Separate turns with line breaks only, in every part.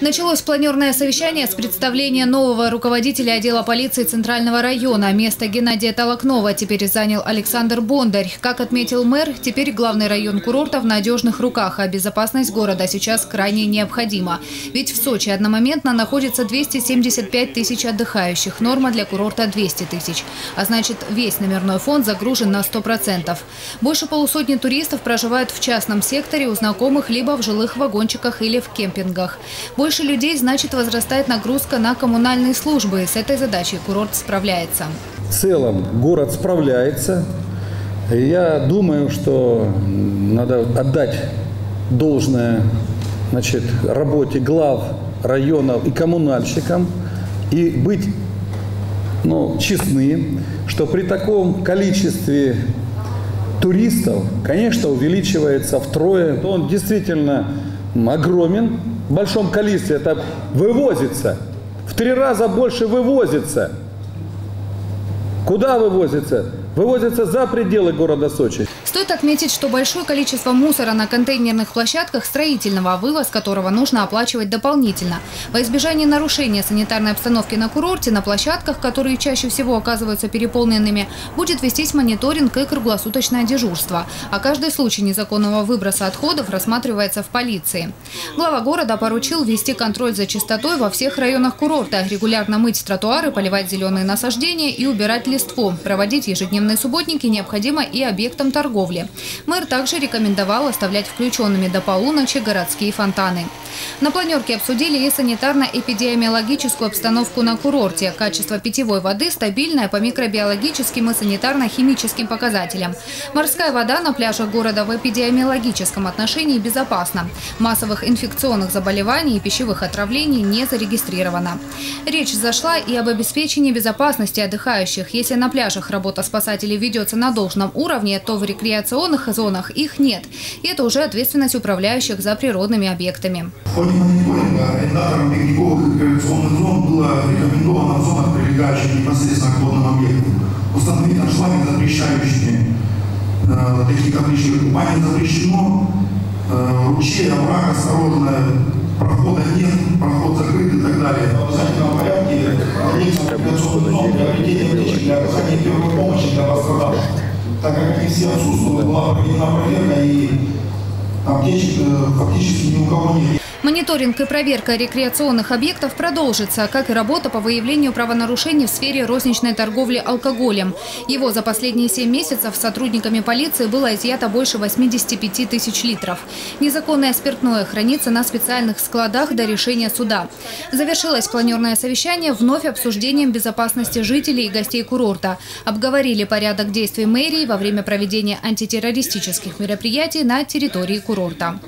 Началось планерное совещание с представления нового руководителя отдела полиции Центрального района. Место Геннадия Толокнова теперь занял Александр Бондарь. Как отметил мэр, теперь главный район курорта в надежных руках, а безопасность города сейчас крайне необходима. Ведь в Сочи одномоментно находится 275 тысяч отдыхающих. Норма для курорта 200 тысяч. А значит, весь номерной фонд загружен на 100%. Больше полусотни туристов проживают в частном секторе у знакомых либо в жилых вагончиках или в кемпингах. Больше людей, значит, возрастает нагрузка на коммунальные службы. С этой задачей курорт справляется.
В целом город справляется. Я думаю, что надо отдать должное значит, работе глав районов и коммунальщикам и быть ну, честны, что при таком количестве туристов, конечно, увеличивается втрое. Он действительно огромен, в большом количестве, это вывозится. В три раза больше вывозится. Куда вывозится? Вывозится за пределы города Сочи.
Отметить, что большое количество мусора на контейнерных площадках строительного, вывоз которого нужно оплачивать дополнительно. Во избежание нарушения санитарной обстановки на курорте, на площадках, которые чаще всего оказываются переполненными, будет вестись мониторинг и круглосуточное дежурство. А каждый случай незаконного выброса отходов рассматривается в полиции. Глава города поручил вести контроль за чистотой во всех районах курорта, регулярно мыть тротуары, поливать зеленые насаждения и убирать листву. Проводить ежедневные субботники необходимо и объектам торговли. Мэр также рекомендовал оставлять включенными до полуночи городские фонтаны. На планерке обсудили и санитарно-эпидемиологическую обстановку на курорте. Качество питьевой воды стабильное по микробиологическим и санитарно-химическим показателям. Морская вода на пляжах города в эпидемиологическом отношении безопасна. Массовых инфекционных заболеваний и пищевых отравлений не зарегистрировано. Речь зашла и об обеспечении безопасности отдыхающих. Если на пляжах работа спасателей ведется на должном уровне, то в рекреационных зонах их нет. И это уже ответственность управляющих за природными объектами.
Ходе мониторинга арендаторам пикниковых и рекреационных зон было рекомендовано в зонах, прилегающих непосредственно к водным объектам, установить аншлаги, запрещающие э, такие таблички запрещено, э, ручей, овраг, осторожно, прохода нет, проход закрыт и так далее. В обязательном порядке рекреационных зон для проведения аптечек для оказания первой помощи для пострадавших. Так как они все отсутствуют, была проведена проверка и аптечек э, фактически ни у кого нет.
Мониторинг и проверка рекреационных объектов продолжится, как и работа по выявлению правонарушений в сфере розничной торговли алкоголем. Его за последние 7 месяцев сотрудниками полиции было изъято больше 85 тысяч литров. Незаконное спиртное хранится на специальных складах до решения суда. Завершилось планерное совещание вновь обсуждением безопасности жителей и гостей курорта. Обговорили порядок действий мэрии во время проведения антитеррористических мероприятий на территории курорта.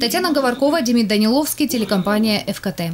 Татьяна Говоркова, Демид Данилов, Покровский, телекомпания «ФКТ».